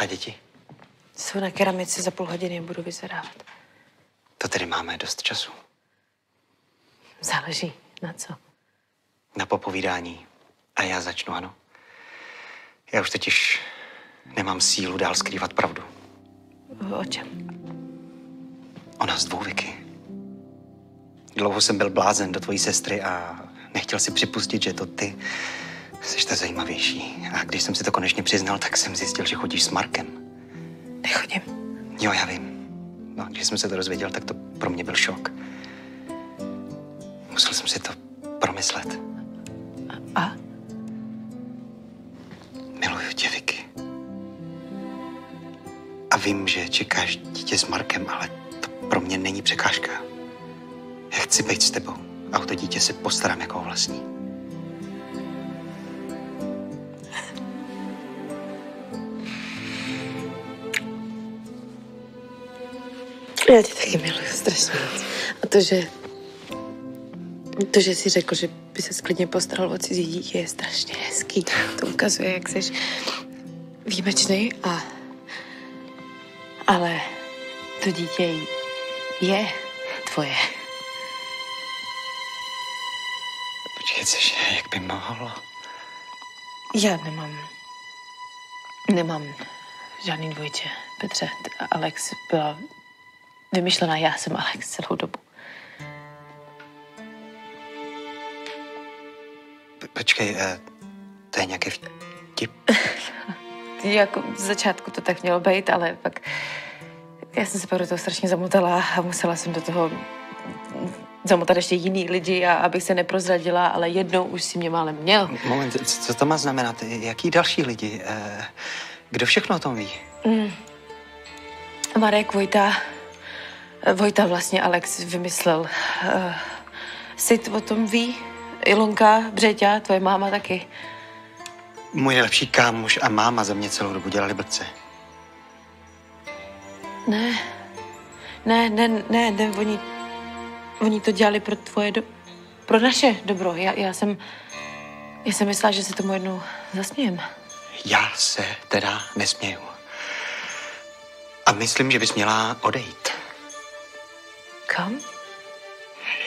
A děti? Jsou na keramice za půl hodiny, budu vyzadávat. To tedy máme dost času. Záleží na co. Na popovídání. A já začnu, ano. Já už totiž nemám sílu dál skrývat pravdu. O čem? O nás dvou, Vicky. Dlouho jsem byl blázen do tvojí sestry a nechtěl si připustit, že to ty jsi ta zajímavější. A když jsem si to konečně přiznal, tak jsem zjistil, že chodíš s Markem. Nechodím. Jo, já vím. No, když jsem se to dozvěděl, tak to pro mě byl šok. Musel jsem si to promyslet. A? Miluju tě, Vicky. A vím, že čekáš dítě s Markem, ale to pro mě není překážka. Já chci být s tebou a o to dítě se postarám jako o vlastní. Já tě taky miluju strašně moc. A to, že... To, že jsi řekl, že by se sklidně postaral o cizí dítě, je strašně hezký. To ukazuje, jak jsi výjimečný a... Ale to dítě je tvoje. Počkej, cože, jak by mohlo? Já nemám... Nemám žádný dvojče, Petře. Alex byla vymyšlená. Já jsem Alex celou dobu. Počkej, eh, to je nějaký vtip? Jako z začátku to tak mělo být, ale pak já jsem se pak do toho strašně zamotala a musela jsem do toho zamotat ještě jiný lidi, a abych se neprozradila, ale jednou už si mě málem měl. Moment, co to má znamenat? Jaký další lidi? Eh, Kdo všechno o tom ví? Marek Vojta, Vojta vlastně Alex vymyslel. Uh, Sid o tom ví, Ilonka, Břeťa, tvoje máma taky. Můj nejlepší kámoš a máma za mě celou dobu dělali blbce. Ne, ne, ne, ne, ne, oni, oni to dělali pro tvoje, do, pro naše dobro. Já, já jsem, já jsem myslela, že se tomu jednou zasmějem. Já se teda nesměju. A myslím, že bys měla odejít. Kam?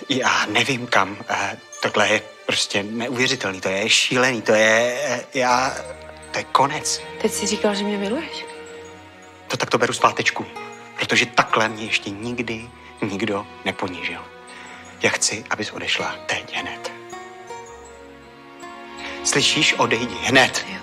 Já nevím kam. Eh, Tohle je prostě neuvěřitelný, to je šílený, to je... eh, Já... To je konec. Teď jsi říkal, že mě miluješ. To tak to beru zpátečku. Protože takhle mě ještě nikdy nikdo neponížil. Já chci, abys odešla teď hned. Slyšíš? Odejdi hned. Jo.